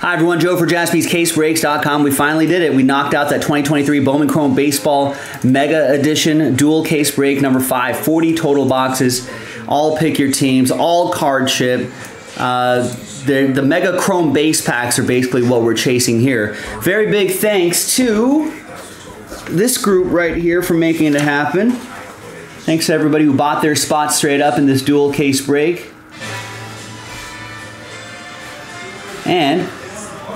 Hi everyone, Joe for jaspyscasebreaks.com. We finally did it. We knocked out that 2023 Bowman Chrome Baseball Mega Edition dual case break number 5. 40 total boxes. All pick your teams, all card ship. Uh, the, the Mega Chrome base packs are basically what we're chasing here. Very big thanks to this group right here for making it happen. Thanks to everybody who bought their spot straight up in this dual case break. And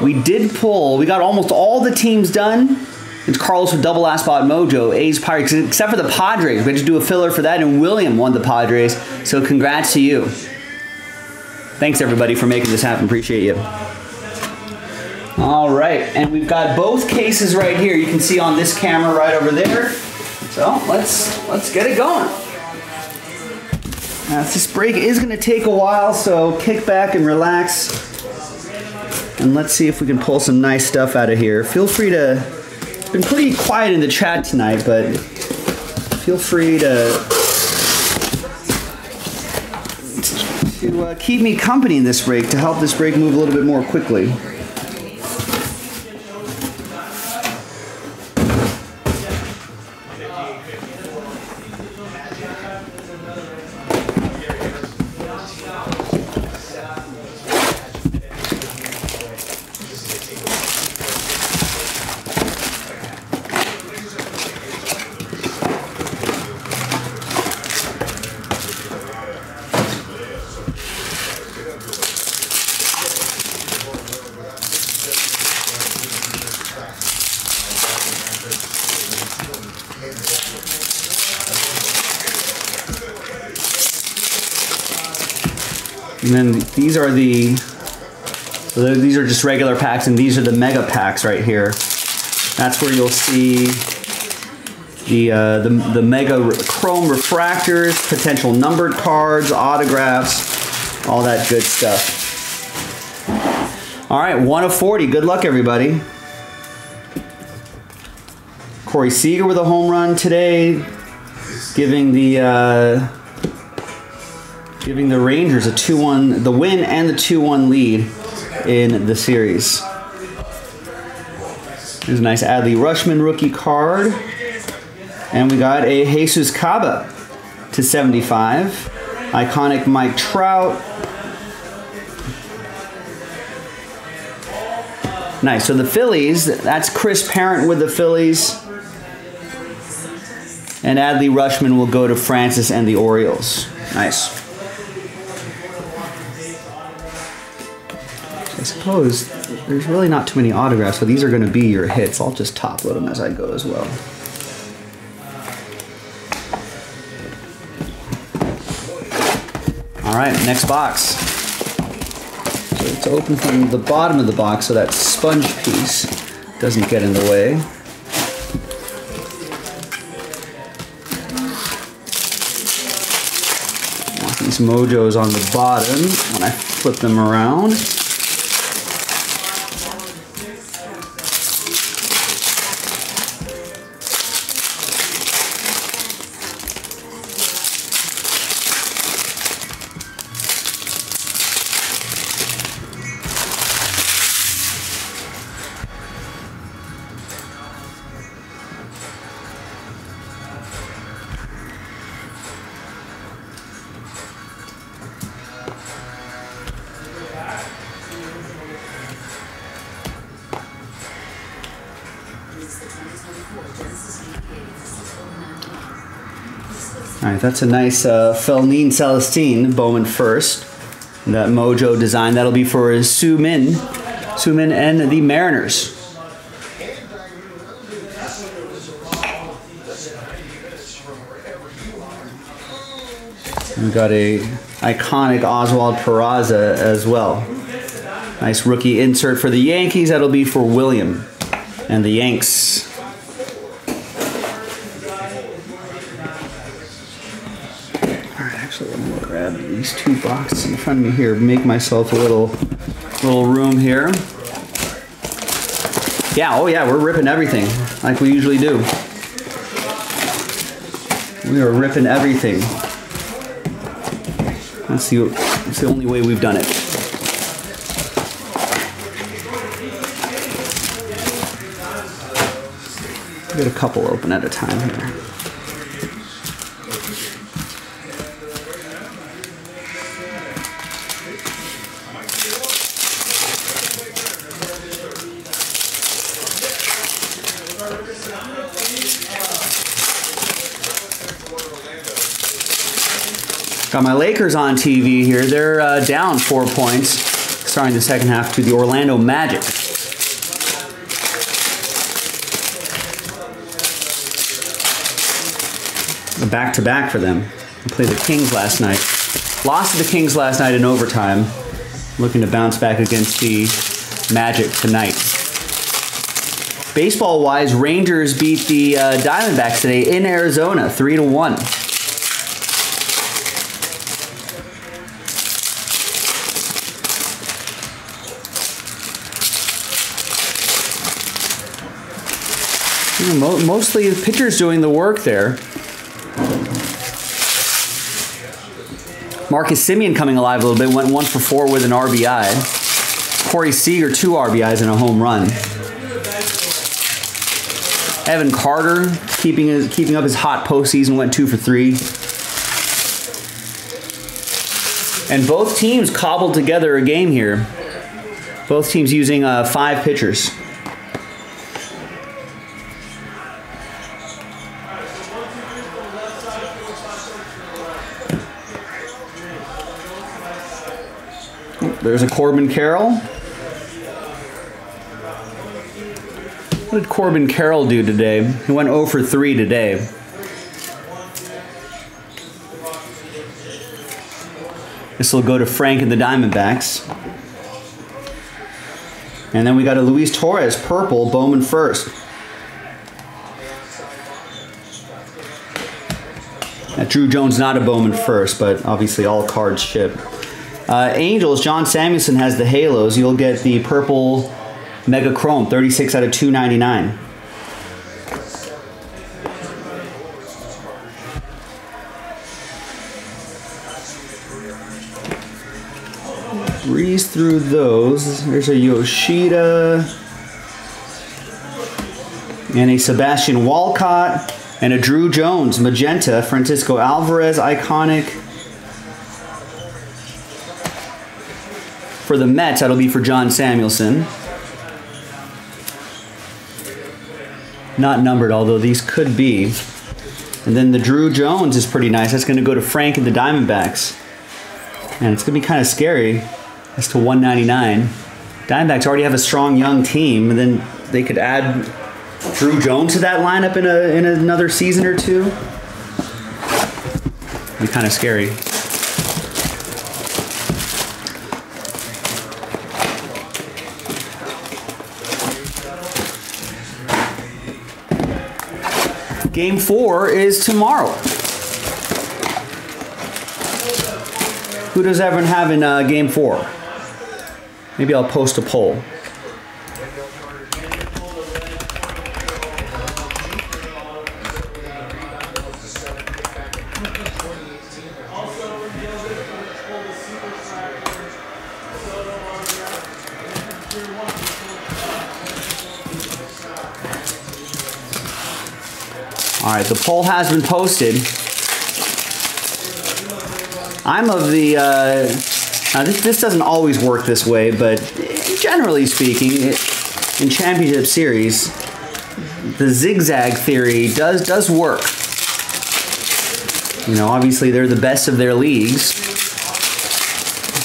we did pull, we got almost all the teams done. It's Carlos with double last spot mojo, A's Pirates, except for the Padres. We had to do a filler for that, and William won the Padres. So congrats to you. Thanks everybody for making this happen. Appreciate you. All right, and we've got both cases right here. You can see on this camera right over there. So let's let's get it going. Now, this break is going to take a while, so kick back and relax. And let's see if we can pull some nice stuff out of here. Feel free to, been pretty quiet in the chat tonight, but feel free to, to uh, keep me company in this break to help this break move a little bit more quickly. Are the, these are just regular packs, and these are the mega packs right here. That's where you'll see the, uh, the, the mega chrome refractors, potential numbered cards, autographs, all that good stuff. All right, 1 of 40. Good luck, everybody. Corey Seager with a home run today, giving the uh, giving the Rangers a 2-1 the win and the 2-1 lead in the series. There's a nice Adley Rutschman rookie card. And we got a Jesus Caba to 75. Iconic Mike Trout. Nice. So the Phillies, that's Chris Parent with the Phillies. And Adley Rutschman will go to Francis and the Orioles. Nice. I suppose there's really not too many autographs, so these are going to be your hits. I'll just top load them as I go as well. All right, next box. So it's open from the bottom of the box so that sponge piece doesn't get in the way. These mojos on the bottom when I flip them around. That's a nice uh, Felnin Celesten Bowman first. That Mojo design that'll be for Su Min, Su Min and the Mariners. We got a iconic Oswald Peraza as well. Nice rookie insert for the Yankees. That'll be for William and the Yanks. box in front of me here, make myself a little, little room here. Yeah, oh yeah, we're ripping everything like we usually do. We are ripping everything. That's the, that's the only way we've done it. Get a couple open at a time here. Got my Lakers on TV here. They're uh, down four points starting the second half to the Orlando Magic. A back to back for them. They played the Kings last night. Lost to the Kings last night in overtime. Looking to bounce back against the Magic tonight. Baseball wise, Rangers beat the uh, Diamondbacks today in Arizona, 3 to 1. mostly the pitcher's doing the work there. Marcus Semien coming alive a little bit, went one for four with an RBI. Corey Seager, two RBIs and a home run. Evan Carter keeping his, keeping up his hot postseason, went two for three. And both teams cobbled together a game here. Both teams using uh, five pitchers. There's a Corbin Carroll. What did Corbin Carroll do today? He went 0 for 3 today. This will go to Frank and the Diamondbacks. And then we got a Luis Torres, purple, Bowman first. That Drew Jones not a Bowman first, but obviously all cards ship. Uh, Angels, John Samuelson has the Halos. You'll get the purple Mega Chrome, 36 out of 299. Breeze through those. There's a Yoshida and a Sebastian Walcott and a Drew Jones, Magenta, Francisco Alvarez, iconic. For the Mets, that'll be for John Samuelson. Not numbered, although these could be. And then the Drew Jones is pretty nice. That's going to go to Frank and the Diamondbacks. And it's going to be kind of scary as to 199. Diamondbacks already have a strong young team, and then they could add Drew Jones to that lineup in, a, in another season or two. Be kind of scary. Game four is tomorrow. Who does everyone have in uh, game four? Maybe I'll post a poll. All right, the poll has been posted. I'm of the. Uh, now this, this doesn't always work this way, but generally speaking, it, in championship series, the zigzag theory does does work. You know, obviously they're the best of their leagues,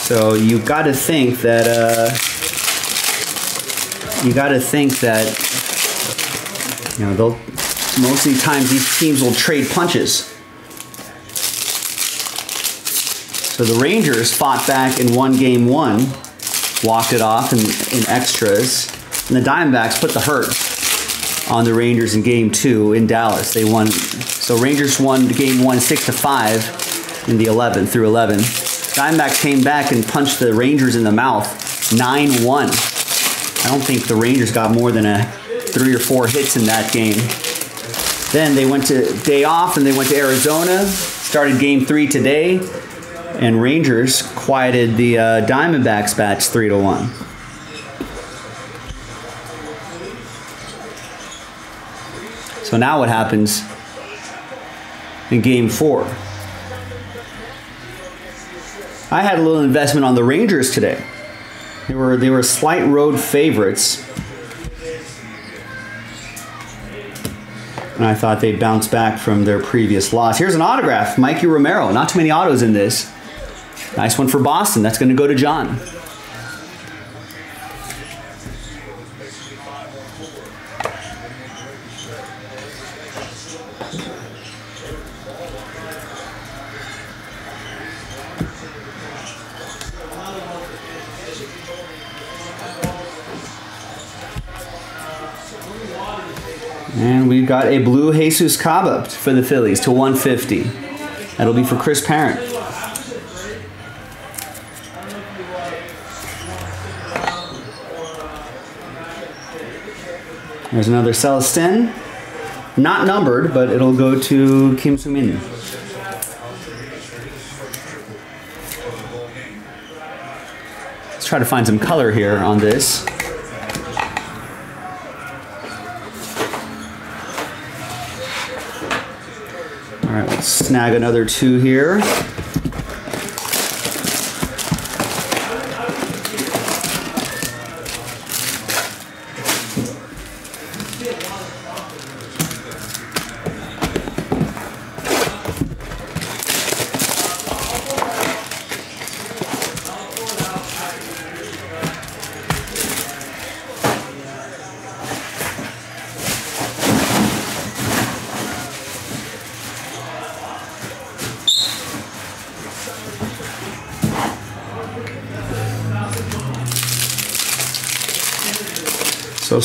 so you've got to think that. Uh, you got to think that you know they'll most of the times these teams will trade punches. So the Rangers fought back in one game one, walked it off in, in extras, and the Diamondbacks put the hurt on the Rangers in game two in Dallas. They won, so Rangers won game one six to five in the 11 through 11. Diamondbacks came back and punched the Rangers in the mouth 9 1. I don't think the Rangers got more than a three or four hits in that game. Then they went to day off and they went to Arizona, started game three today, and Rangers quieted the uh, Diamondbacks bats three to one. So now what happens in game four? I had a little investment on the Rangers today. They were they were slight road favorites. And I thought they'd bounce back from their previous loss. Here's an autograph, Mikey Romero. Not too many autos in this. Nice one for Boston. That's going to go to John. And we've got a blue Jesus Caba for the Phillies to 150. That'll be for Chris Parent. There's another Celesten. Not numbered, but it'll go to Kim Soo-min. Let's try to find some color here on this. Snag another two here.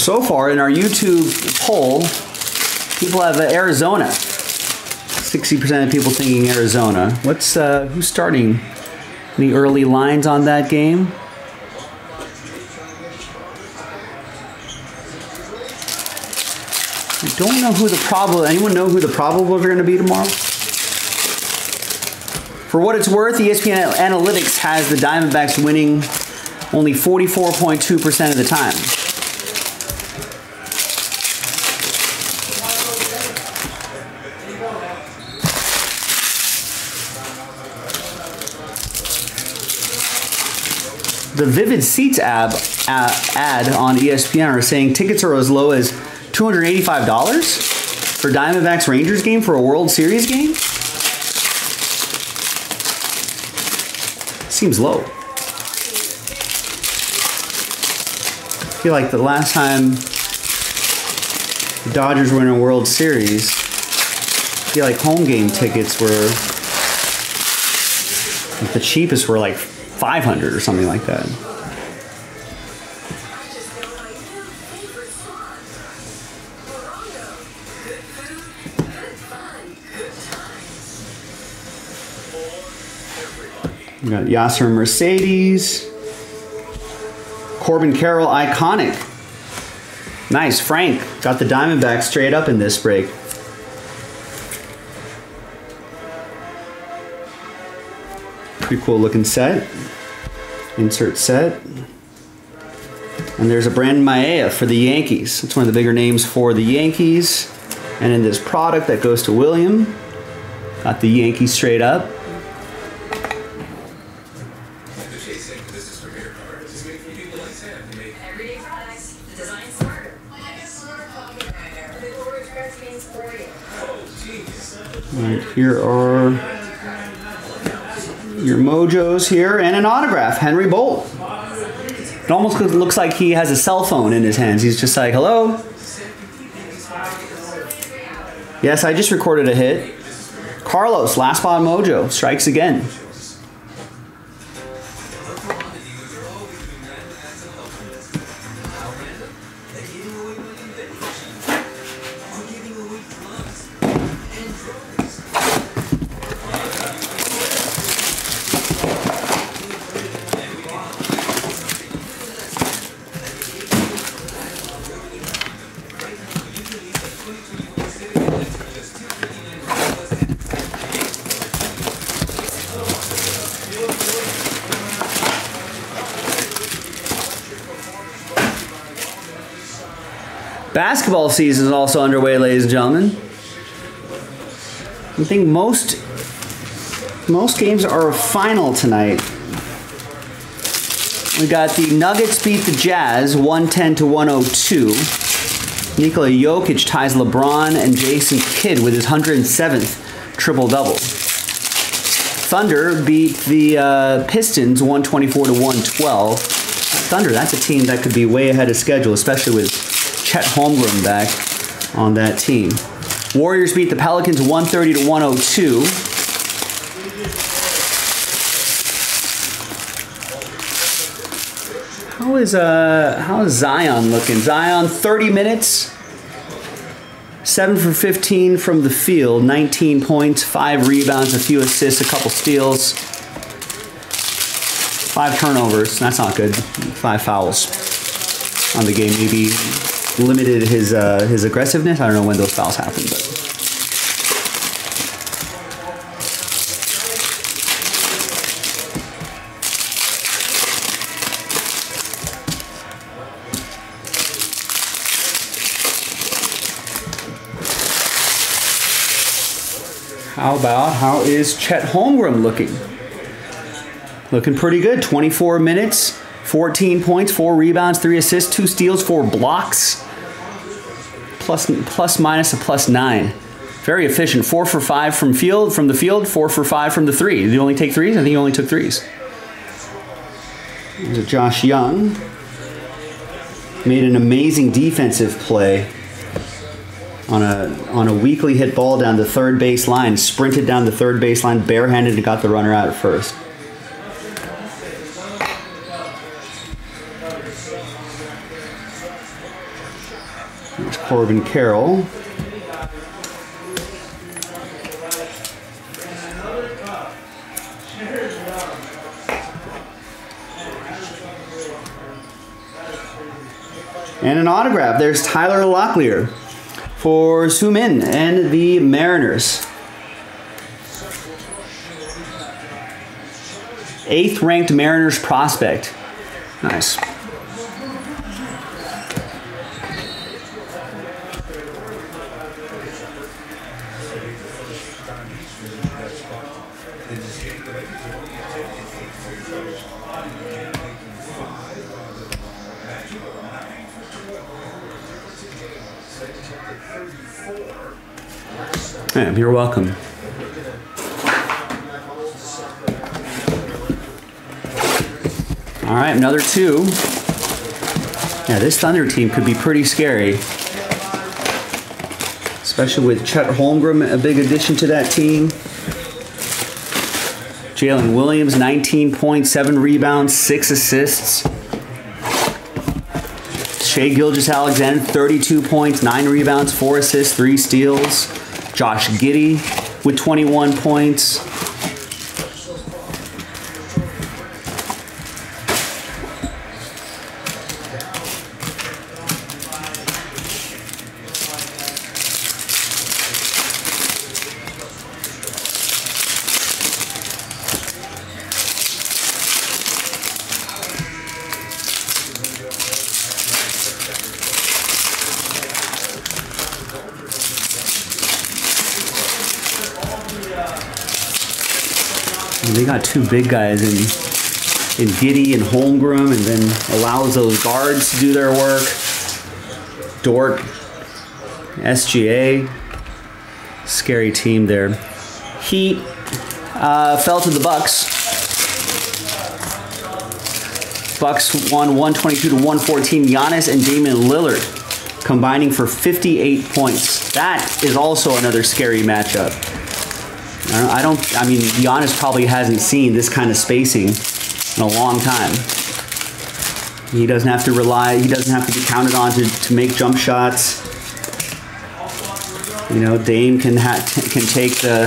So, far in our YouTube poll, people have uh, Arizona. 60% of people thinking Arizona. What's, uh, who's starting? Any early lines on that game? I don't know who the probable, anyone know who the probables are going to be tomorrow? For what it's worth, ESPN Analytics has the Diamondbacks winning only 44.2% of the time. The Vivid Seats uh, ad on ESPN are saying tickets are as low as $285 for Diamondbacks Rangers game for a World Series game. Seems low. I feel like the last time the Dodgers were in a World Series, I feel like home game tickets were like the cheapest were like 500 or something like that. We got Yasser Mercedes. Corbin Carroll, iconic. Nice. Frank got the Diamondback straight up in this break. Pretty cool looking set. Insert set. And there's a Brandon Mayea for the Yankees. It's one of the bigger names for the Yankees. And in this product that goes to William, got the Yankees straight up. Here are your mojos here, and an autograph, Henry Bolte. It almost looks like he has a cell phone in his hands. He's just like, hello. Yes, I just recorded a hit. Carlos, last spot mojo, strikes again. Basketball season is also underway, ladies and gentlemen. I think most most games are final tonight. We got the Nuggets beat the Jazz 110 to 102. Nikola Jokic ties LeBron and Jason Kidd with his 107th triple double. Thunder beat the uh, Pistons 124 to 112. Thunder, that's a team that could be way ahead of schedule, especially with Chet Holmgren back on that team. Warriors beat the Pelicans 130 to 102. How is uh how is Zion looking? Zion 30 minutes. 7 for 15 from the field, 19 points, 5 rebounds, a few assists, a couple steals. 5 turnovers. That's not good. 5 fouls on the game. Maybe limited his uh, his aggressiveness. I don't know when those fouls happen, but How about how is Chet Holmgren looking? Looking pretty good. 24 minutes, 14 points, 4 rebounds, 3 assists, 2 steals, 4 blocks. Plus plus minus a plus 9. Very efficient. 4 for 5 from field from the field, 4 for 5 from the 3. Did you only take 3s? I think he only took 3s. There's Josh Jung. Made an amazing defensive play on a on a weakly hit ball down the third base line, sprinted down the third base line barehanded and got the runner out at first. There's Corbin Carroll. And an autograph. There's Tyler Locklear for Min and the Mariners. Eighth ranked Mariners prospect. Nice. Yeah, you're welcome. All right, another two. Yeah, this Thunder team could be pretty scary. Especially with Chet Holmgren, a big addition to that team. Jalen Williams, 19 points, 7 rebounds, 6 assists. Shai Gilgeous-Alexander, 32 points, 9 rebounds, 4 assists, 3 steals. Josh Giddey with 21 points. Two big guys in in Giddey and Holmgren, and then allows those guards to do their work. Dort, SGA, scary team there. Heat uh, fell to the Bucks. Bucks won 122 to 114. Giannis and Damian Lillard combining for 58 points. That is also another scary matchup. I don't, I mean, Giannis probably hasn't seen this kind of spacing in a long time. He doesn't have to rely, he doesn't have to be counted on to, to make jump shots. You know, Dame can ha- can take the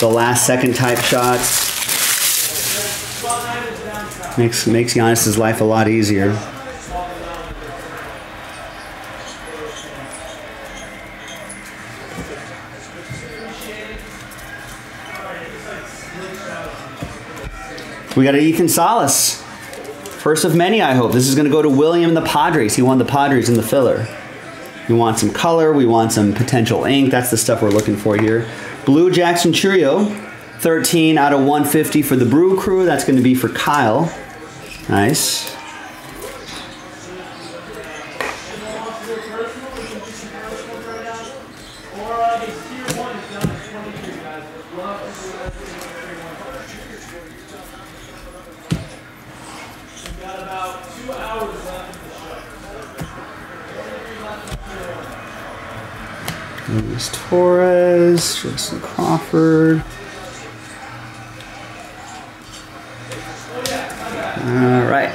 the last second type shots. Makes makes Giannis's life a lot easier. We got an Ethan Salas. First of many, I hope. This is going to go to William and the Padres. He won the Padres in the filler. We want some color. We want some potential ink. That's the stuff we're looking for here. Blue Jackson Chourio, 13 out of 150 for the Brew Crew. That's going to be for Kyle. Nice. Luis Torres, Jason Crawford. All right.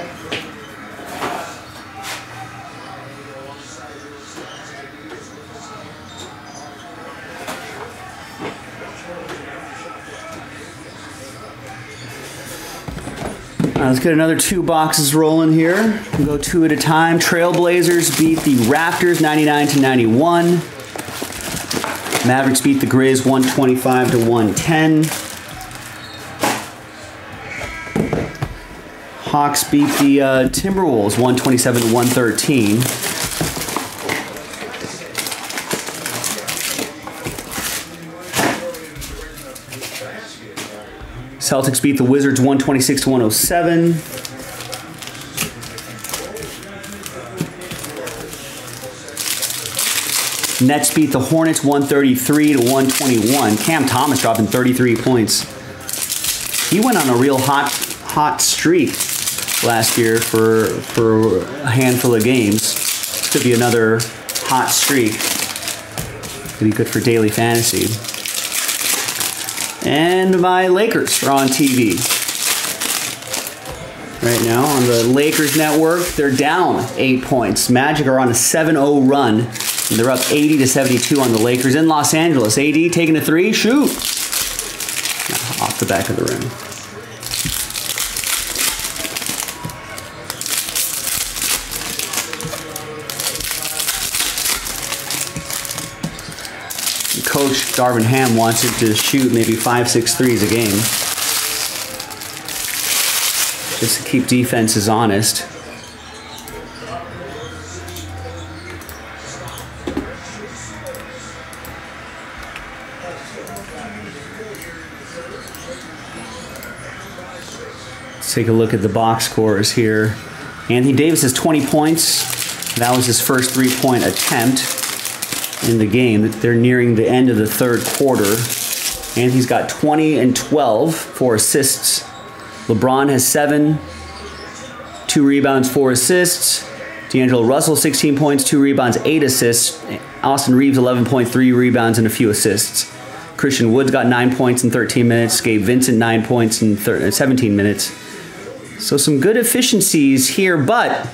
Uh, let's get another two boxes rolling here. We'll go two at a time. Trailblazers beat the Raptors 99 to 91. Mavericks beat the Grizz 125 to 110. Hawks beat the uh, Timberwolves 127 to 113. Celtics beat the Wizards 126 to 107. Nets beat the Hornets 133 to 121. Cam Thomas dropping 33 points. He went on a real hot hot streak last year for for a handful of games. This could be another hot streak. Could be good for daily fantasy. And my Lakers are on TV. Right now on the Lakers network, they're down eight points. Magic are on a 7 0 run they're up 80 to 72 on the Lakers in Los Angeles. AD taking a three, shoot. Off the back of the rim. Coach Darvin Ham wants him to shoot maybe five, six threes a game. Just to keep defenses honest. Let's take a look at the box scores here. Anthony Davis has 20 points. That was his first three point attempt in the game. They're nearing the end of the third quarter. Anthony's got 20 and 12 for assists. LeBron has seven, two rebounds, four assists. D'Angelo Russell, 16 points, two rebounds, eight assists. Austin Reaves, 11.3 rebounds and a few assists. Christian Woods got nine points in 13 minutes. Gabe Vincent, nine points in 17 minutes. So some good efficiencies here, but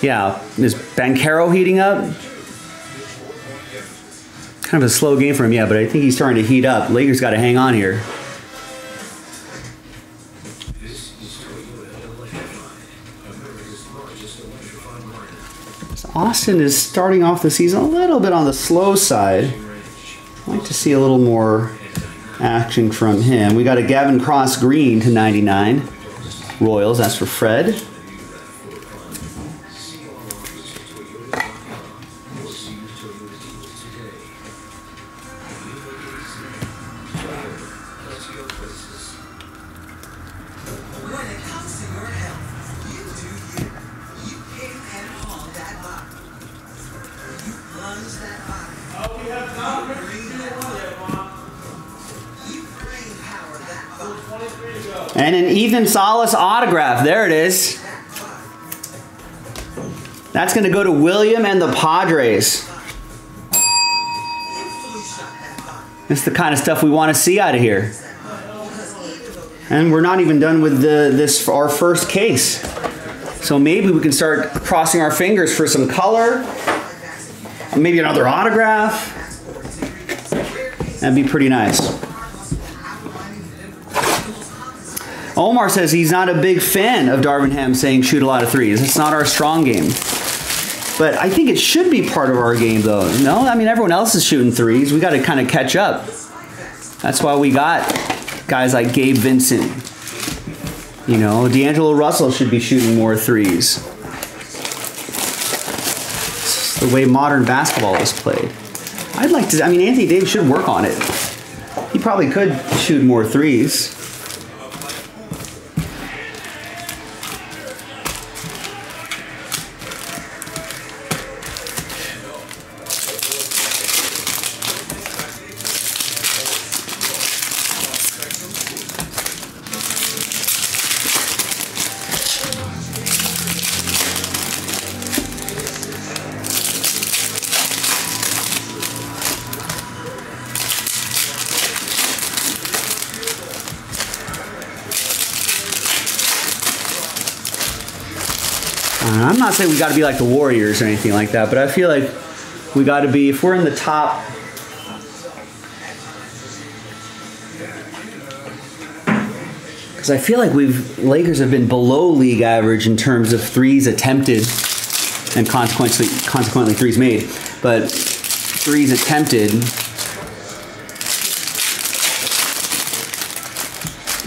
yeah, is Banchero heating up? Kind of a slow game for him, yeah, but I think he's starting to heat up. Lakers got to hang on here. So Austin is starting off the season a little bit on the slow side. I'd like to see a little more action from him. We got a Gavin Cross Green to 99. Royals. That's for Fred. Ethan autograph. There it is. That's going to go to William and the Padres. It's the kind of stuff we want to see out of here. And we're not even done with the, this our first case. So maybe we can start crossing our fingers for some color. Maybe another autograph. That'd be pretty nice. Omar says he's not a big fan of Darvin Ham saying shoot a lot of threes. It's not our strong game. But I think it should be part of our game, though. No, I mean everyone else is shooting threes. We got to kind of catch up. That's why we got guys like Gabe Vincent. You know, D'Angelo Russell should be shooting more threes. the way modern basketball is played. I'd like to. I mean, Anthony Davis should work on it. He probably could shoot more threes. I'm not saying we got to be like the Warriors or anything like that, but I feel like we got to be if we're in the top. Because I feel like we've Lakers have been below league average in terms of threes attempted, and consequently, consequently threes made, but threes attempted.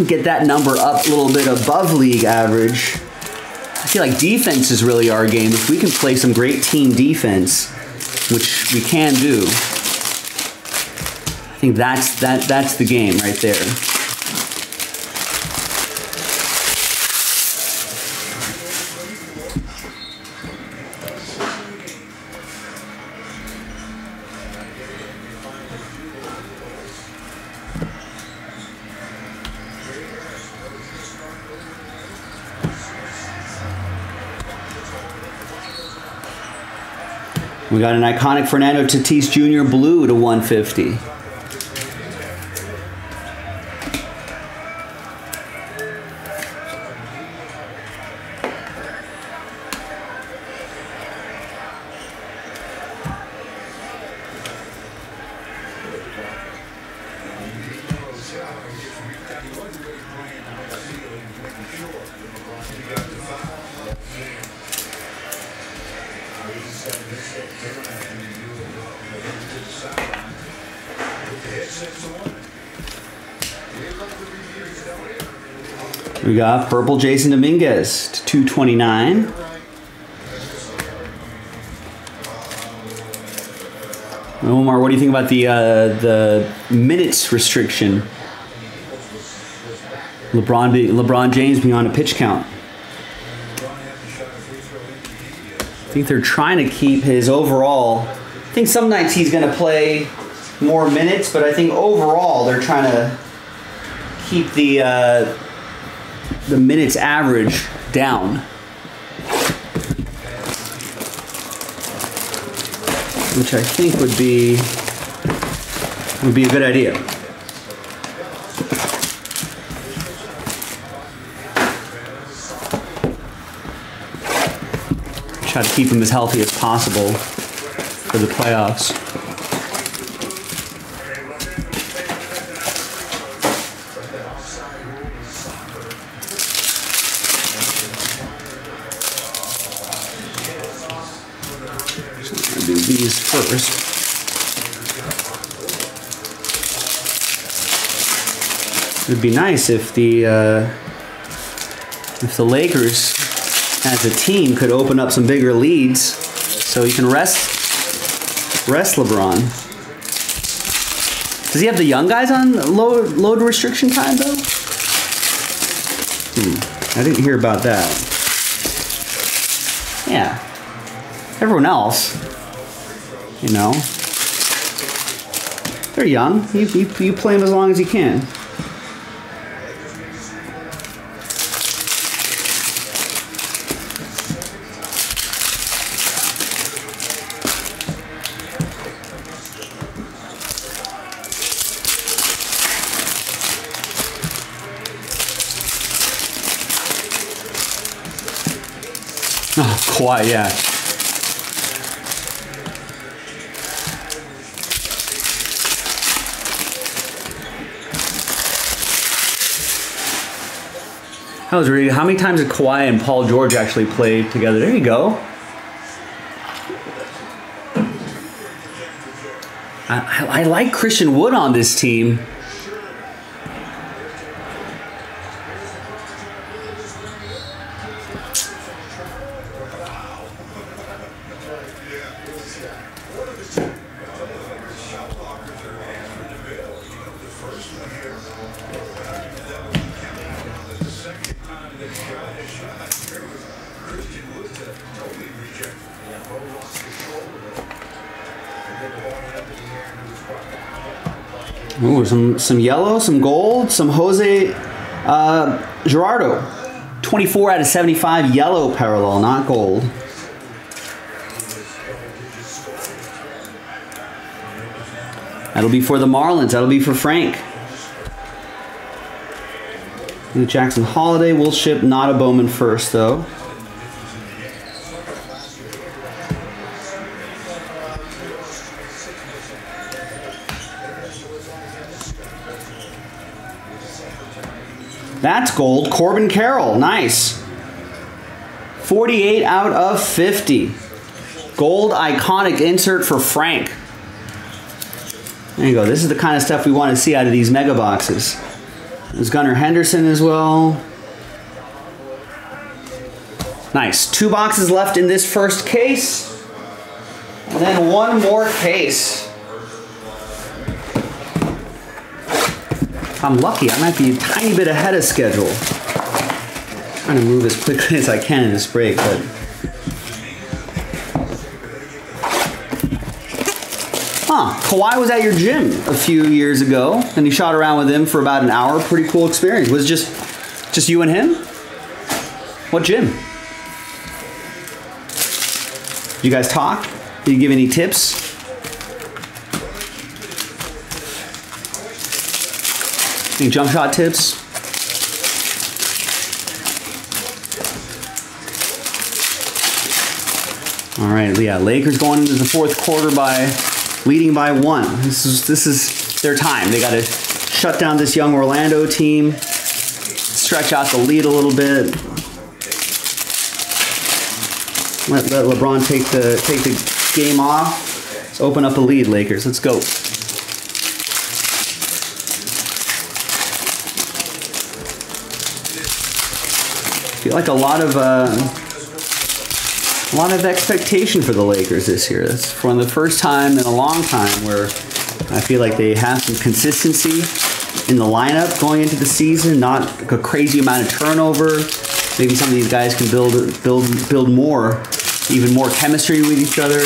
Get that number up a little bit above league average feel like defense is really our game. If we can play some great team defense, which we can do, I think that's that that's the game right there. We got an iconic Fernando Tatis Jr. blue to 150. We got purple Jasson Dominguez to 229. Omar, what do you think about the uh, the minutes restriction? LeBron LeBron James being on a pitch count. I think they're trying to keep his overall. I think some nights he's going to play more minutes, but I think overall they're trying to keep the uh, the minutes average down. Which I think would be would be a good idea. Try to keep him as healthy as possible for the playoffs. It would be nice if the uh, if the Lakers as a team could open up some bigger leads so you can rest rest LeBron. Does he have the young guys on load load restriction time though? Hmm. I didn't hear about that. Yeah. Everyone else, you know, they're young. You, you, you play them as long as you can. Oh, Kawhi, yeah. That was really. How many times did Kawhi and Paul George actually play together? There you go. I, I, I like Christian Wood on this team. Some yellow, some gold, some Jose uh, Gerardo. 24 out of 75 yellow parallel, not gold. That'll be for the Marlins. That'll be for Frank. Jackson Holliday will ship not a Bowman first, though. Gold. Corbin Carroll. Nice. 48 out of 50. Gold iconic insert for Frank. There you go. This is the kind of stuff we want to see out of these mega boxes. There's Gunnar Henderson as well. Nice. Two boxes left in this first case. And then one more case. I'm lucky, I might be a tiny bit ahead of schedule. I'm trying to move as quickly as I can in this break, but Huh, Kawhi was at your gym a few years ago, and you shot around with him for about an hour. Pretty cool experience. Was it just just you and him? What gym? Did you guys talk? Did you give any tips? Any jump shot tips? All right, yeah, Lakers going into the fourth quarter by leading by one. This is this is their time. They got to shut down this young Orlando team, stretch out the lead a little bit. Let, let LeBron take the take the game off. Let's open up a lead, Lakers. Let's go. Feel like a lot of uh, a lot of expectation for the Lakers this year. That's for the first time in a long time where I feel like they have some consistency in the lineup going into the season. Not a crazy amount of turnover. Maybe some of these guys can build build build more, even more chemistry with each other.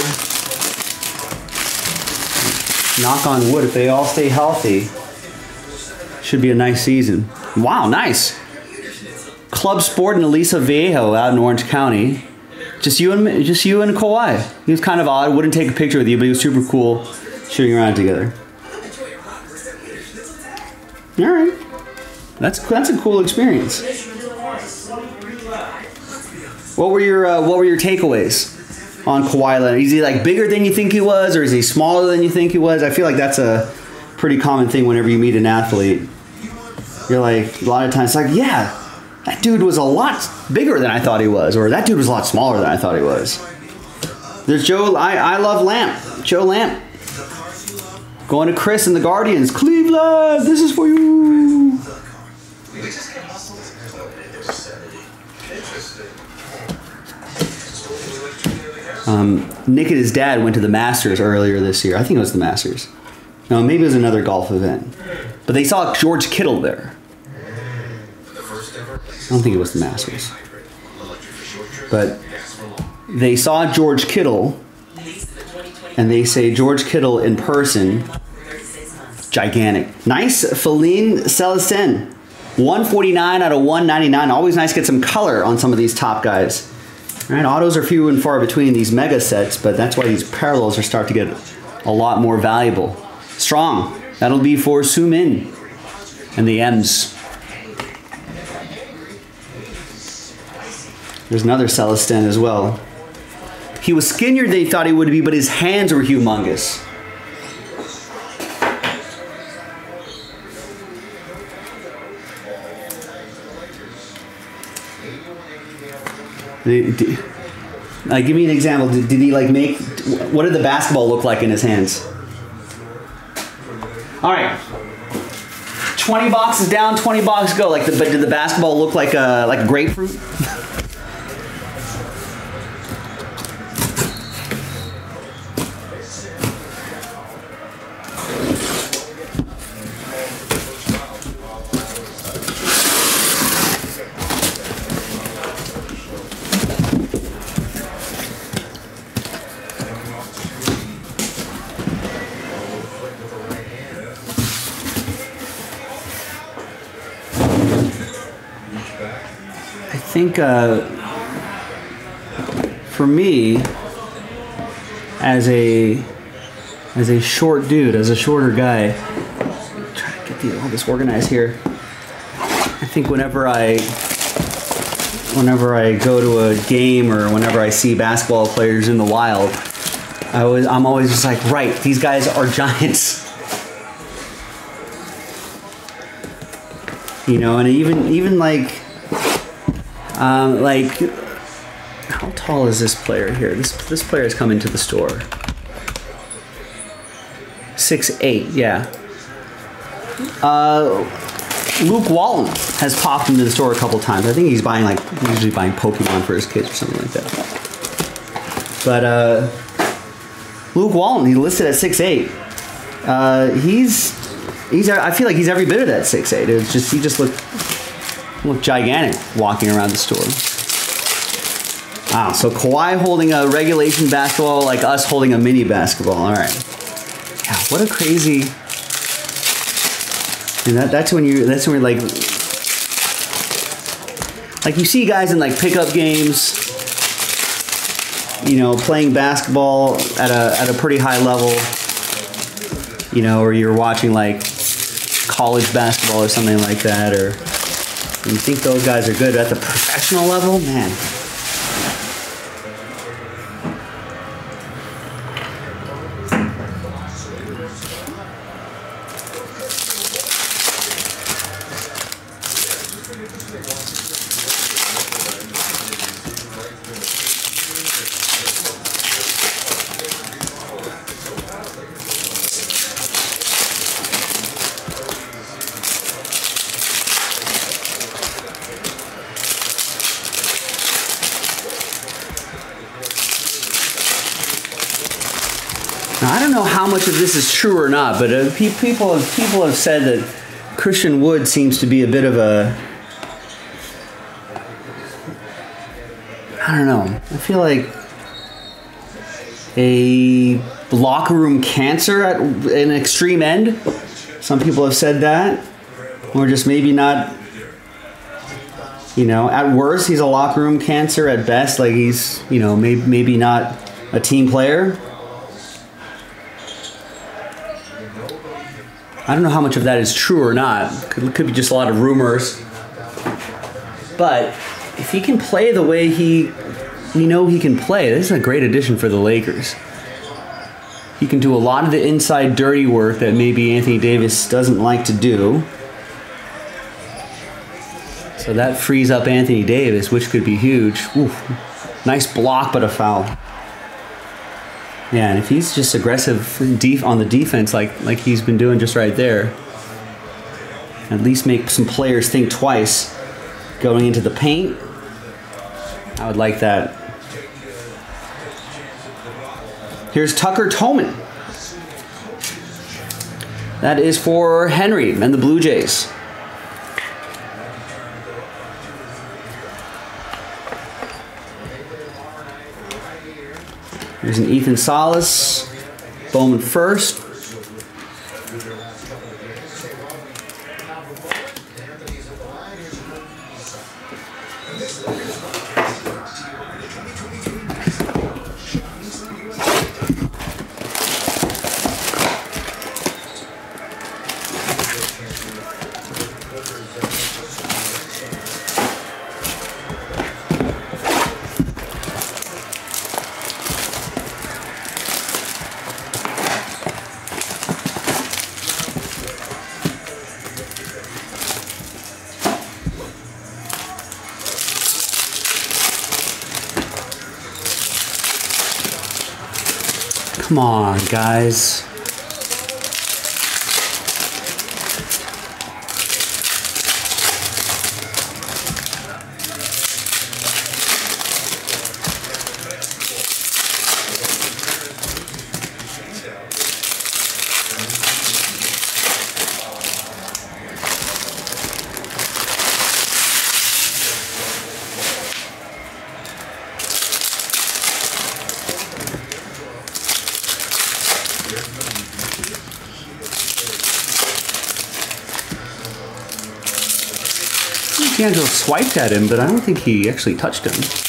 Knock on wood, if they all stay healthy, should be a nice season. Wow, nice. Club Sport and Aliso Viejo out in Orange County. Just you and just you and Kawhi. He was kind of odd. Wouldn't take a picture with you, but he was super cool shooting around together. All right, that's that's a cool experience. What were your uh, What were your takeaways on Kawhi Leonard? Is he like bigger than you think he was, or is he smaller than you think he was? I feel like that's a pretty common thing whenever you meet an athlete. You're like a lot of times like, yeah, that dude was a lot bigger than I thought he was, or that dude was a lot smaller than I thought he was. There's Joe. I, I love Lamp. Joe Lamp. Going to Chris and the Guardians. Cleveland, this is for you. Um, Nick and his dad went to the Masters earlier this year. I think it was the Masters. No, maybe it was another golf event. But they saw George Kittle there. I don't think it was the Masters. But they saw George Kittle, and they say George Kittle in person, gigantic. Nice Felnin Celesten. 149 out of 199. Always nice to get some color on some of these top guys. All right, autos are few and far between these mega sets, but that's why these parallels are starting to get a lot more valuable. Strong. That'll be for Su Min and the M's. There's another Celesten as well. He was skinnier than he thought he would be, but his hands were humongous. Like, uh, give me an example. Did, did he like make? What did the basketball look like in his hands? All right. 20 boxes down, 20 boxes go. Like, the, but did the basketball look like a like a grapefruit? Think uh, for me, as a as a short dude, as a shorter guy, try to get the, all this organized here. I think whenever I whenever I go to a game or whenever I see basketball players in the wild, I was I'm always just like, right, these guys are giants. You know, and even even like um, like how tall is this player here? This this player has come into the store. Six eight, yeah. Uh, Luke Walton has popped into the store a couple times. I think he's buying like usually buying Pokemon for his kids or something like that. But uh, Luke Walton, he listed at six eight. Uh, he's he's I feel like he's every bit of that six eight. It's just he just looked looked gigantic walking around the store. Wow, so Kawhi holding a regulation basketball like us holding a mini basketball. All right. Yeah, what a crazy. And that, that's when you that's when we're like like you see guys in like pickup games you know playing basketball at a at a pretty high level you know or you're watching like college basketball or something like that or you think those guys are good at the professional level man Now, I don't know how much of this is true or not, but uh, pe- people have, people have said that Christian Wood seems to be a bit of a. I don't know. I feel like a locker room cancer at an extreme end. Some people have said that, or just maybe not. You know, at worst, he's a locker room cancer. At best, like he's you know maybe maybe not a team player. I don't know how much of that is true or not. Could, could be just a lot of rumors. But if he can play the way he we know he can play, this is a great addition for the Lakers. He can do a lot of the inside dirty work that maybe Anthony Davis doesn't like to do. So that frees up Anthony Davis, which could be huge. Nice block, but a foul. Yeah, and if he's just aggressive on the defense like like he's been doing just right there, at least make some players think twice going into the paint. I would like that. Here's Tucker Toman. That is for Henry and the Blue Jays. Here's an Ethan Salas. Bowman first. Come on, guys. D'Angelo swiped at him, but I don't think he actually touched him.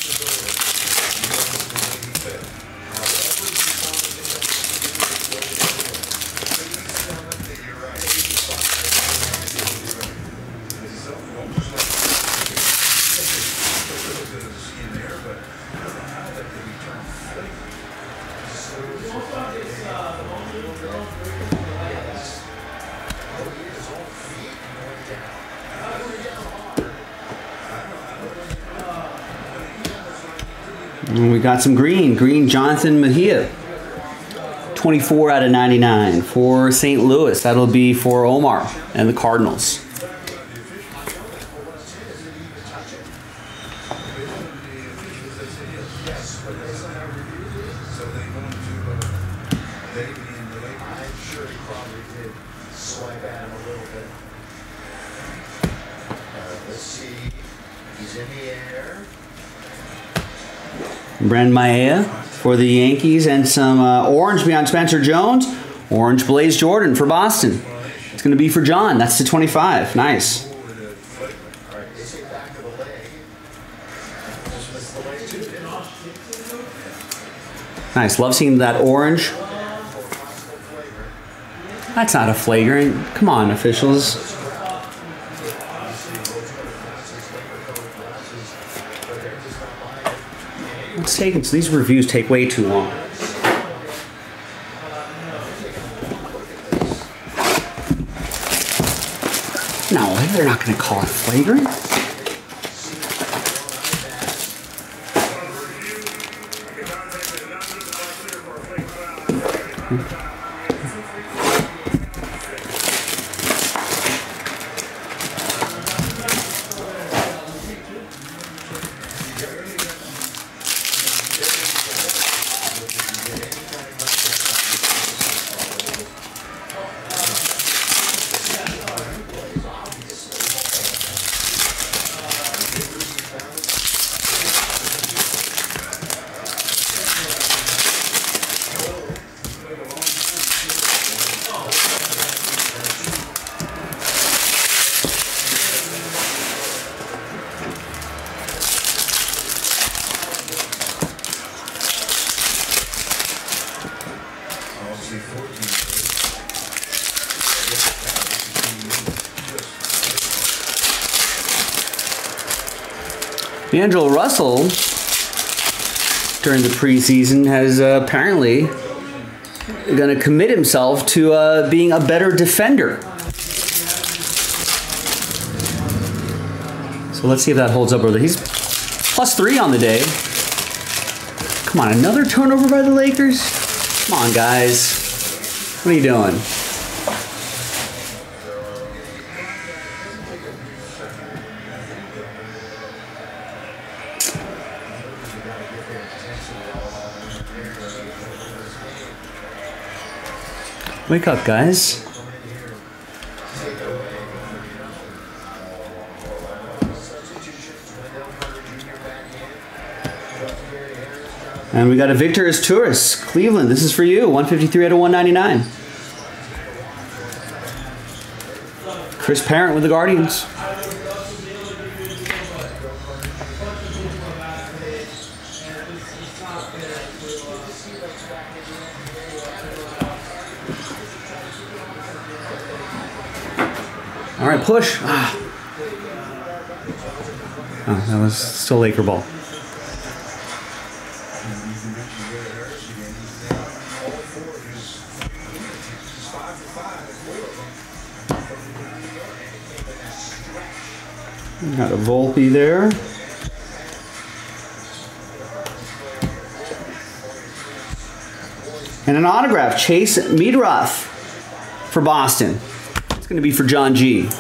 Got some green. Green Jonathan Mejia. 24 out of 99 for St. Louis. That'll be for Omar and the Cardinals. Brando Mayea for the Yankees and some uh, orange beyond Spencer Jones. Orange Blaze Jordan for Boston. It's going to be for John. That's the 25. Nice. Nice. Love seeing that orange. That's not a flagrant. Come on, officials. Taking? So these reviews take way too long. No, they're not going to call it flagrant. D'Angelo Russell, during the preseason, has uh, apparently going to commit himself to uh, being a better defender. So let's see if that holds up. Brother. He's plus three on the day. Come on, another turnover by the Lakers? Come on, guys. What are you doing? Wake up, guys. And we got a Victor Tourist, Cleveland. This is for you. 153 out of 199. Chris Parent with the Guardians. Push. Ah. Oh, that was still Laker ball. Got a Volpe there. And an autograph, Chase Meidroth for Boston. It's going to be for John G.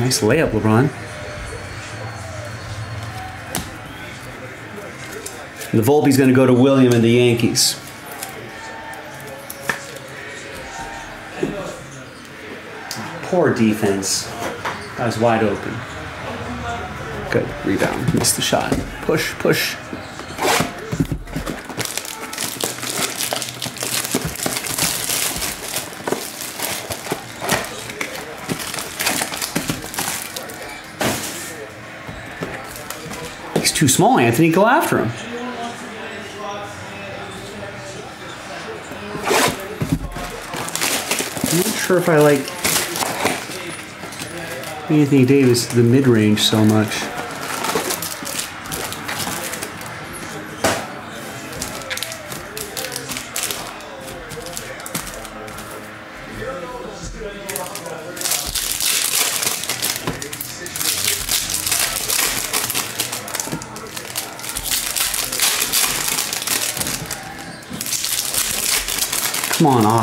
Nice layup, LeBron. And the Volpe's going to go to William and the Yankees. Poor defense. That was wide open. Good. Rebound. Missed the shot. Push, push. Too small, Anthony. Go after him. I'm not sure if I like Anthony Davis, the mid range, so much.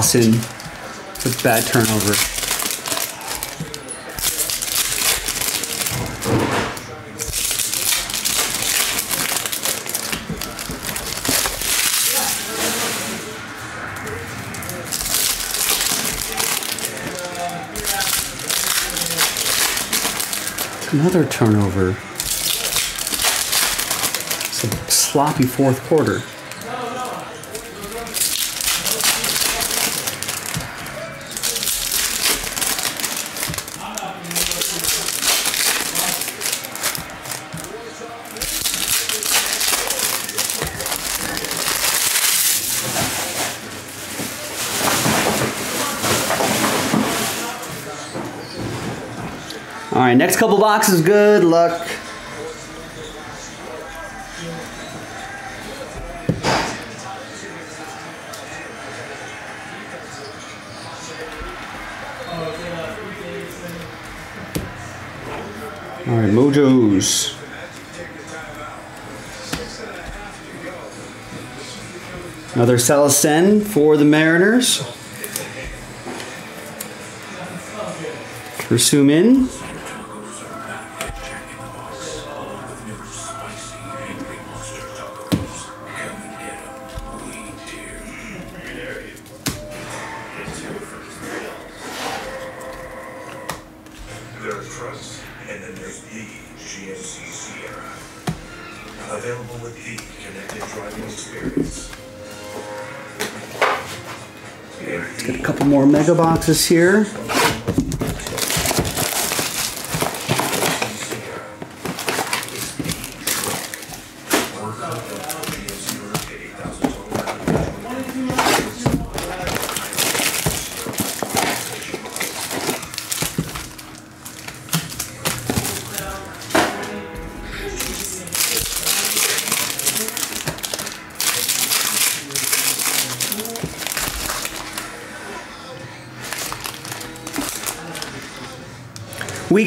Come on, Austin. It's a bad turnover. Another turnover. It's a sloppy fourth quarter. All right, next couple boxes. Good luck. All right, Mojos. Another Celesten for the Mariners. Resume in. Mega boxes here.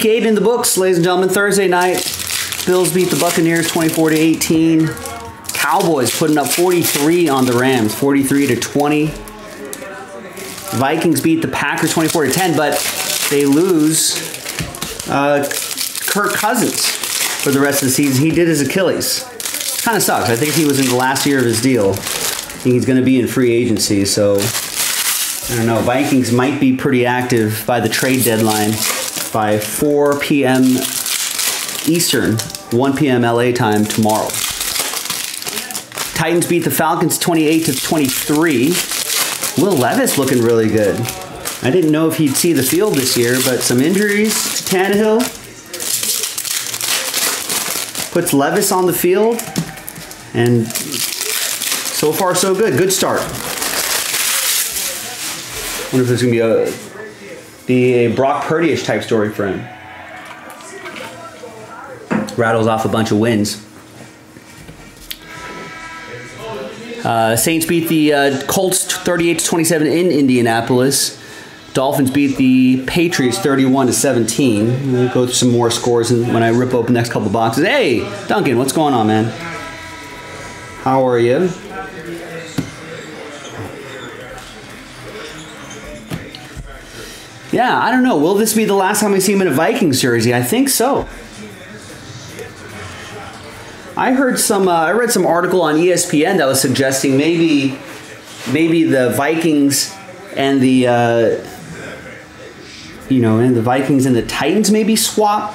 Week eight in the books, ladies and gentlemen. Thursday night, Bills beat the Buccaneers 24 to 18. Cowboys putting up 43 on the Rams, 43 to 20. Vikings beat the Packers 24 to 10, but they lose uh, Kirk Cousins for the rest of the season. He did his Achilles. Kind of sucks. I think he was in the last year of his deal. I think he's going to be in free agency, so I don't know. Vikings might be pretty active by the trade deadline by 4 p.m. Eastern, 1 p.m. LA time tomorrow. Titans beat the Falcons 28 to 23. Will Levis looking really good. I didn't know if he'd see the field this year, but some injuries to Tannehill puts Levis on the field, and so far so good. Good start. Wonder if there's gonna be a a Brock Purdy-ish type story for him. Rattles off a bunch of wins. Uh, Saints beat the uh, Colts 38 to 27 in Indianapolis. Dolphins beat the Patriots 31 to 17. We'll go through some more scores and when I rip open the next couple boxes. Hey, Duncan, what's going on, man? How are you? Yeah, I don't know. Will this be the last time we see him in a Vikings jersey? I think so. I heard some. Uh, I read some article on ESPN that was suggesting maybe, maybe the Vikings and the, uh, you know, and the Vikings and the Titans maybe swap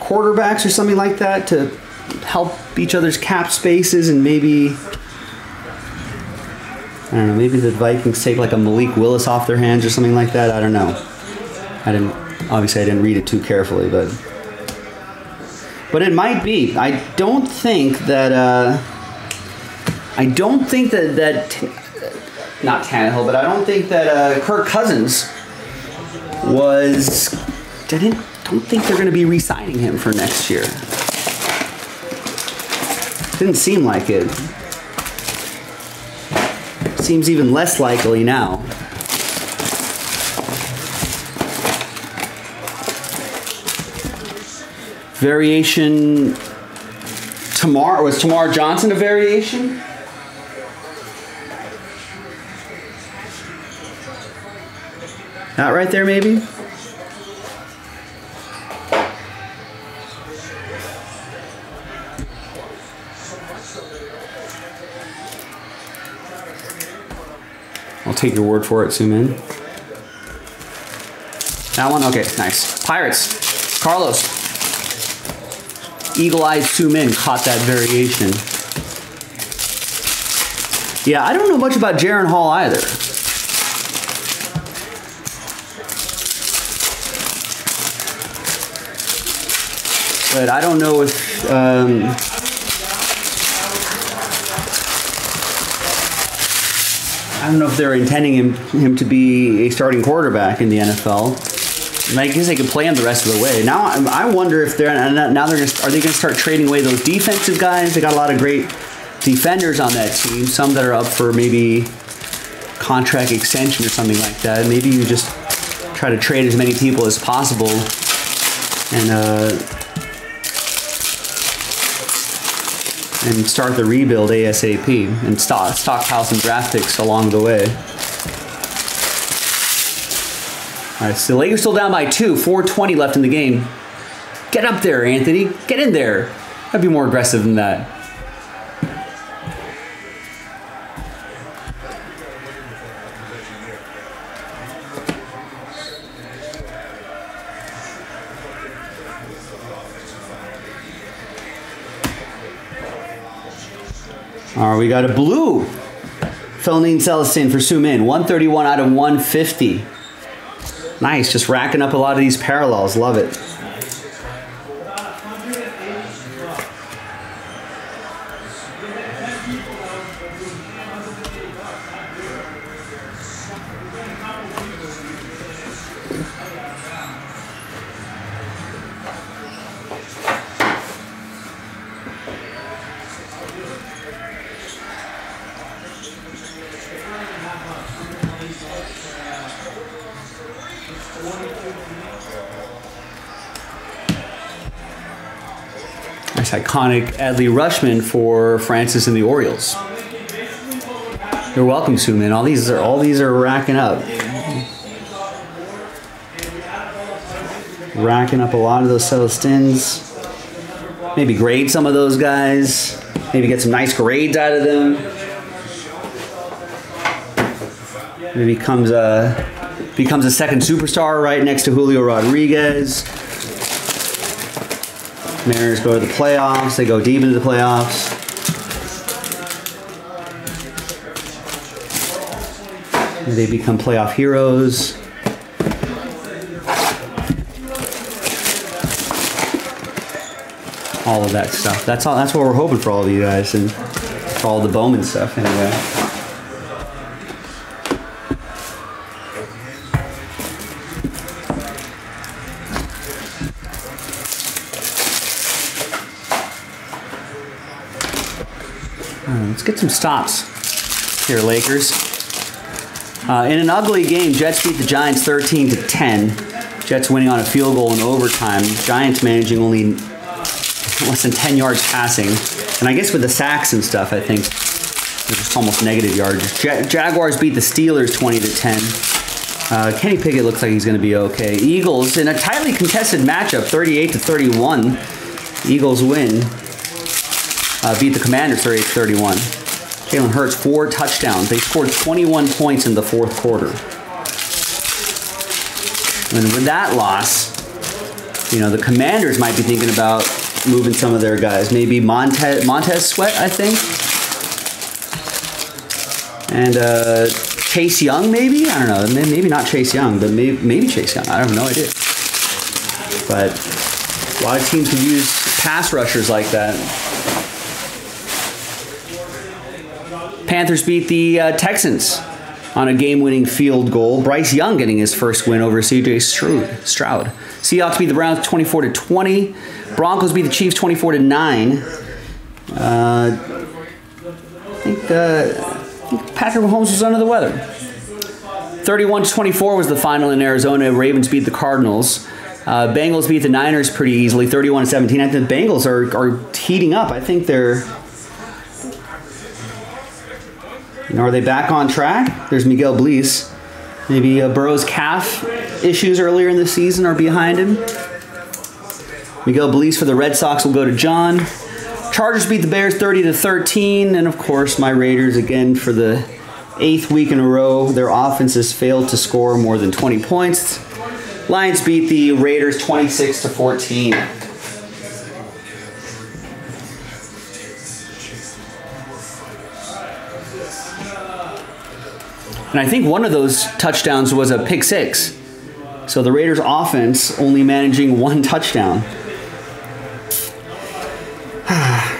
quarterbacks or something like that to help each other's cap spaces and maybe. I don't know. Maybe the Vikings take like a Malik Willis off their hands or something like that. I don't know. I didn't. Obviously, I didn't read it too carefully, but but it might be. I don't think that. Uh, I don't think that that not Tannehill, but I don't think that uh, Kirk Cousins was. Didn't don't think they're going to be re-signing him for next year. Didn't seem like it. Seems even less likely now. Variation. Termarr was Termarr Johnson a variation? That right there, maybe? Take your word for it, Zoom in. That one? Okay, nice. Pirates. Carlos. Eagle-eyed In caught that variation. Yeah, I don't know much about Jaren Hall either. But I don't know if um, I don't know if they're intending him him to be a starting quarterback in the NFL. And I guess they could play him the rest of the way. Now I wonder if they're now they're are they going to start trading away those defensive guys? They got a lot of great defenders on that team. Some that are up for maybe contract extension or something like that. Maybe you just try to trade as many people as possible and uh, and start the rebuild ASAP and stock, stockpile some draft picks along the way. All right, so the Lakers still down by two, 420 left in the game. Get up there, Anthony. Get in there. I'd be more aggressive than that. We got a blue. Felnin Celesten for Sue Min. 131 out of 150. Nice, just racking up a lot of these parallels. Love it. Nice iconic Adley Rutschman for Francis and the Orioles. You're welcome, Suman. All these are all these are racking up. Racking up a lot of those Celestens. Maybe grade some of those guys. Maybe get some nice grades out of them. Maybe becomes a becomes a second superstar right next to Julio Rodriguez. Mariners go to the playoffs. They go deep into the playoffs. They become playoff heroes. All of that stuff. That's all. That's what we're hoping for all of you guys and for all the Bowman stuff. Anyway. Let's get some stops here, Lakers. Uh, in an ugly game, Jets beat the Giants 13 to 10. Jets winning on a field goal in overtime. Giants managing only less than 10 yards passing, and I guess with the sacks and stuff, I think they're just almost negative yards. Ja- Jaguars beat the Steelers 20 to 10. Uh, Kenny Pickett looks like he's going to be okay. Eagles in a tightly contested matchup, 38 to 31. Eagles win. Uh, beat the Commanders 38 to 31. Jalen Hurts four touchdowns. They scored 21 points in the fourth quarter. And with that loss, you know the Commanders might be thinking about moving some of their guys. Maybe Montez Montez Sweat, I think, and uh, Chase Young, maybe. I don't know. Maybe not Chase Young, but maybe, maybe Chase Young. I have no idea. But a lot of teams could use pass rushers like that. Panthers beat the uh, Texans on a game-winning field goal. Bryce Young getting his first win over C.J. Stroud. Seahawks beat the Browns 24 to 20. Broncos beat the Chiefs 24 to 9. Uh, I think, uh, I think Patrick Mahomes was under the weather. 31 to 24 was the final in Arizona. Ravens beat the Cardinals. Uh, Bengals beat the Niners pretty easily, 31 to 17. I think the Bengals are, are heating up. I think they're are they back on track? There's Miguel Bleis. Maybe uh, Burrow's calf issues earlier in the season are behind him. Miguel Bleis for the Red Sox will go to John. Chargers beat the Bears 30 to 13, and of course my Raiders again for the eighth week in a row. Their offense has failed to score more than 20 points. Lions beat the Raiders 26 to 14. And I think one of those touchdowns was a pick six. So the Raiders' offense only managing one touchdown. Ah.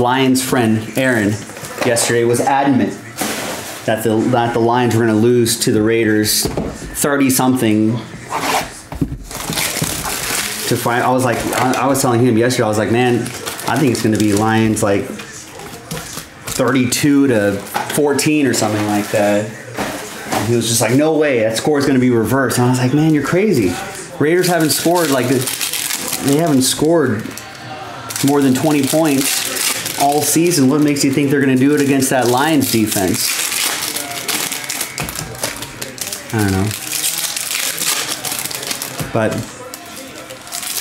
Lions friend Aaron yesterday was adamant that the that the Lions were going to lose to the Raiders, thirty something. To find, I was like, I, I was telling him yesterday, I was like, man, I think it's going to be Lions like thirty-two to fourteen or something like that. And he was just like, no way, that score is going to be reversed. And I was like, man, you're crazy. Raiders haven't scored like they haven't scored more than 20 points all season. What makes you think they're going to do it against that Lions defense? I don't know. But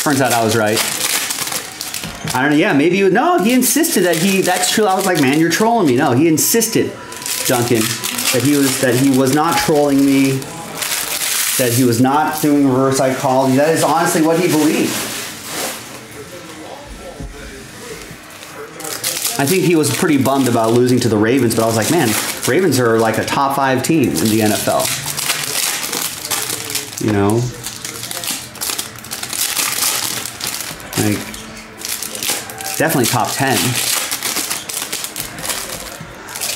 turns out I was right. I don't know. Yeah, maybe you. No, he insisted that he. That's true. I was like, man, you're trolling me. No, he insisted, Duncan, that he was that he was not trolling me. That he was not doing reverse psychology. That is honestly what he believed. I think he was pretty bummed about losing to the Ravens, but I was like, man, Ravens are like a top five team in the NFL. You know? Like, definitely top 10.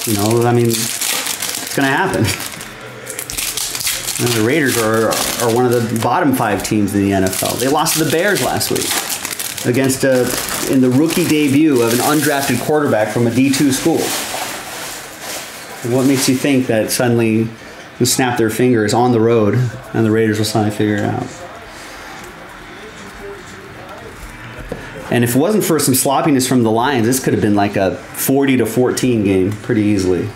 You know, I mean, it's going to happen. Know, the Raiders are, are one of the bottom five teams in the NFL. They lost to the Bears last week against a in the rookie debut of an undrafted quarterback from a D2 school. What makes you think that suddenly you snap their fingers on the road and the Raiders will suddenly figure it out? And if it wasn't for some sloppiness from the Lions, this could have been like a 40 to 14 game pretty easily.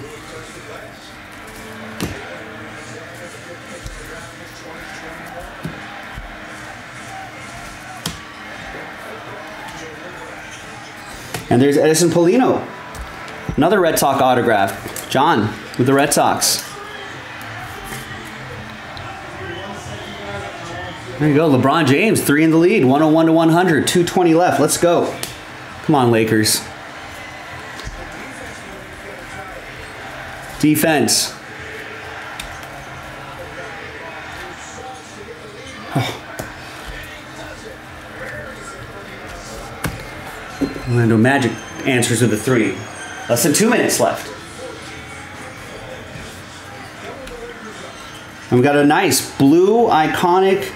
And there's Eddinson Paulino, another Red Sox autograph. John with the Red Sox. There you go. LeBron James, three in the lead, 101 to 100, 220 left. Let's go. Come on, Lakers. Defense. Orlando Magic answers with a three. Less than two minutes left. And we've got a nice blue iconic,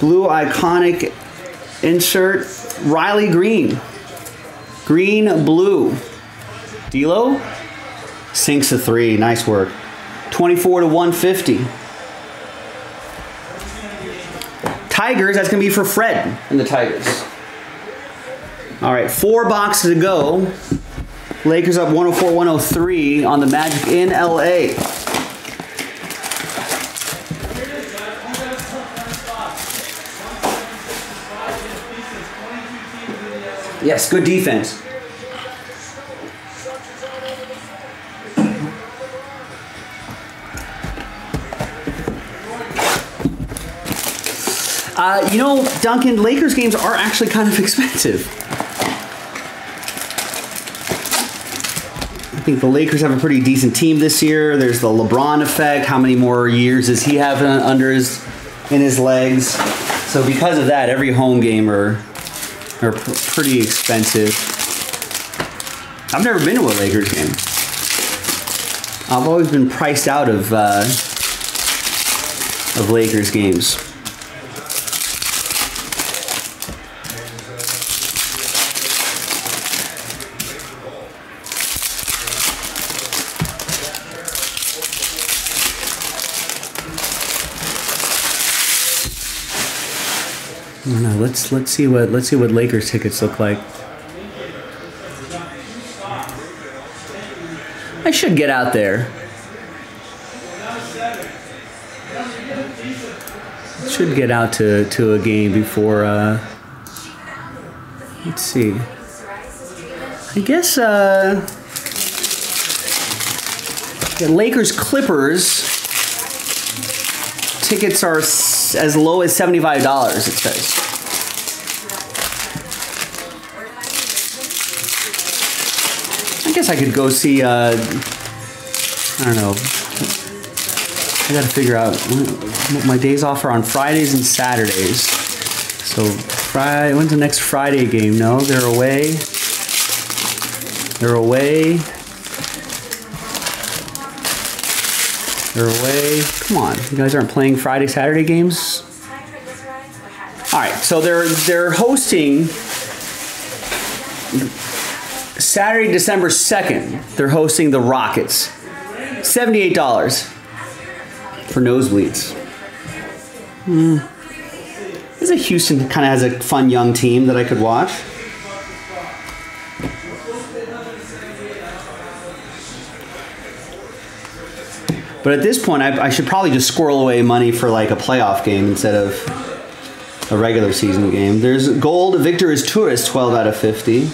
blue iconic insert. Riley Greene. Green blue. D'Lo sinks a three. Nice work. 24 to 150. Tigers, that's going to be for Fred and the Tigers. All right, four boxes to go. Lakers up 104 103 on the Magic in LA. Yes, good defense. Uh, you know, Duncan, Lakers games are actually kind of expensive. I think the Lakers have a pretty decent team this year. There's the LeBron effect. How many more years does he have under his in his legs? So because of that, every home game are are pr- pretty expensive. I've never been to a Lakers game. I've always been priced out of uh, of Lakers games. Let's let's see what let's see what Lakers tickets look like. I should get out there. Should get out to, to a game before. Uh, let's see. I guess uh, the Lakers Clippers tickets are as low as seventy five dollars. It says. Guess I could go see. Uh, I don't know. I got to figure out. My days off are on Fridays and Saturdays. So Friday. When's the next Friday game? No, they're away. They're away. They're away. Come on, you guys aren't playing Friday, Saturday games. All right, so they're they're hosting Saturday, December 2nd, they're hosting the Rockets. $78 for nosebleeds. Hmm. This is Houston kind of has a fun young team that I could watch. But at this point, I, I should probably just squirrel away money for like a playoff game instead of a regular season game. There's gold. Victor is tourist, 12 out of 50.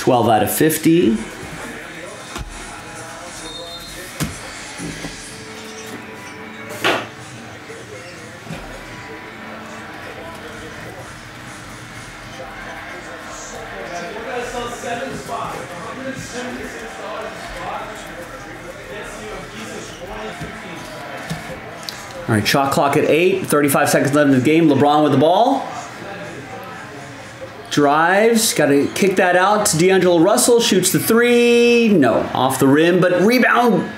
Twelve out of fifty. All right, shot clock at 8, 35 seconds left in the game. LeBron with the ball. Drives, got to kick that out to D'Angelo Russell, shoots the three. No, off the rim, but rebound.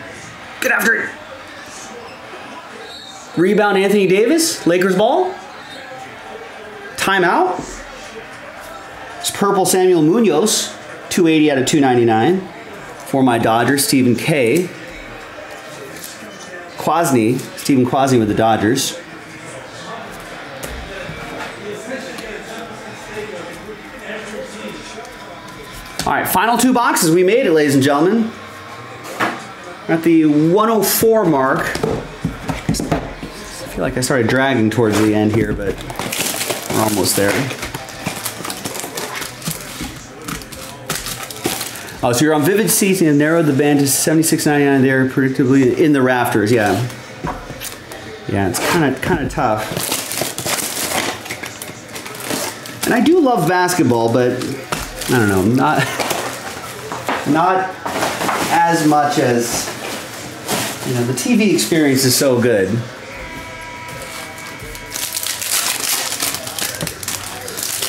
Get after it. Rebound, Anthony Davis, Lakers ball. Timeout. It's purple Samuel Munoz, 280 out of 299. For my Dodgers, Stephen K. Quasney, Stephen Quasney with the Dodgers. All right, final two boxes. We made it, ladies and gentlemen. At the 104 mark. I feel like I started dragging towards the end here, but we're almost there. Oh, so you're on Vivid Seats and narrowed the band to 76.99 there, predictably in the rafters. Yeah, yeah, it's kind of kind of tough. And I do love basketball, but I don't know, not not as much as you know. The TV experience is so good.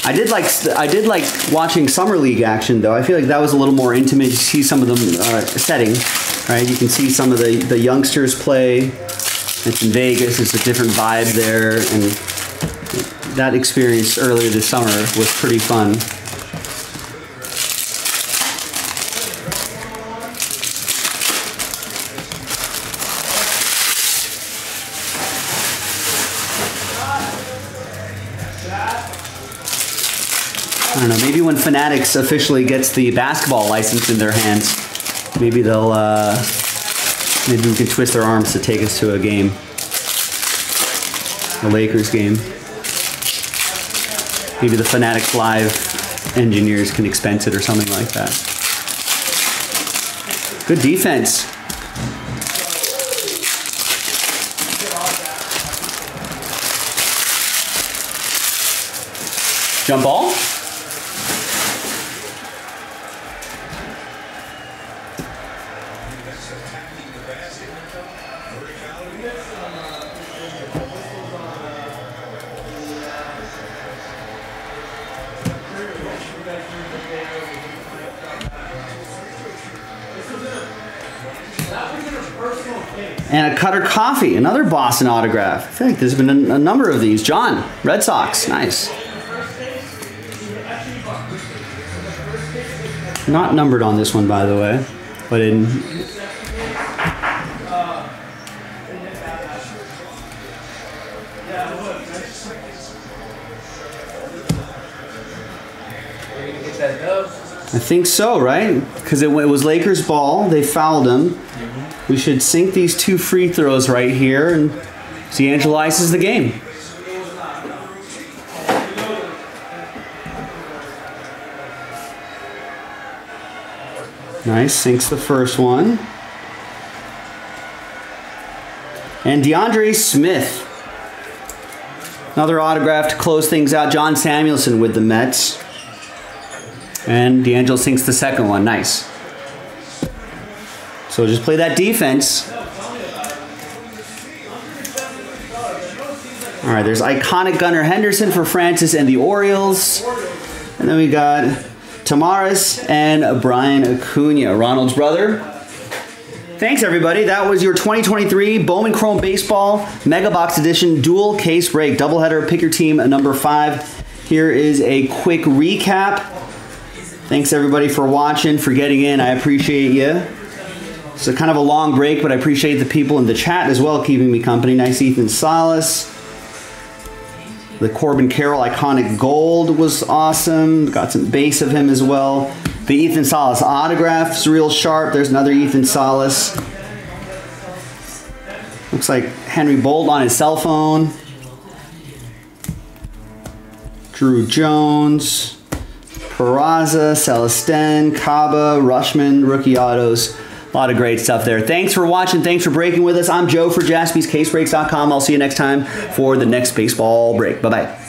I did like I did like watching summer league action though. I feel like that was a little more intimate. You see some of the uh, setting, right? You can see some of the the youngsters play. It's in Vegas. It's a different vibe there, and that experience earlier this summer was pretty fun. I don't know. Maybe when Fanatics officially gets the basketball license in their hands, maybe they'll. Uh, maybe we can twist their arms to take us to a game, a Lakers game. Maybe the Fanatics Live engineers can expense it or something like that. Good defense. Jump ball. And a Cutter Coffey, another Boston autograph. I like there's been a, a number of these. John, Red Sox, nice. Not numbered on this one, by the way, but in. I think so, right? Because it, it was Lakers' ball. They fouled him. We should sink these two free throws right here, and D'Angelo ices the game. Nice, sinks the first one. And DeAndre Smith. Another autograph to close things out. John Samuelson with the Mets. And D'Angelo sinks the second one. Nice. So just play that defense. All right, there's iconic Gunnar Henderson for Francis and the Orioles. And then we got Tamaris and Brian Acuna, Ronald's brother. Thanks, everybody. That was your 2023 Bowman Chrome Baseball Mega Box Edition Dual Case Break. Doubleheader, pick your team number five. Here is a quick recap. Thanks, everybody, for watching, for getting in. I appreciate you. A kind of a long break, but I appreciate the people in the chat as well keeping me company. Nice Ethan Salas. The Corbin Carroll iconic gold was awesome. Got some base of him as well. The Ethan Salas autograph's real sharp. There's another Ethan Salas. Looks like Henry Bolte on his cell phone. Drew Jones, Peraza, Celesten, Kaba, Rutschman, rookie autos. A lot of great stuff there. Thanks for watching. Thanks for breaking with us. I'm Joe for jaspyscasebreaks.com. I'll see you next time for the next baseball break. Bye bye.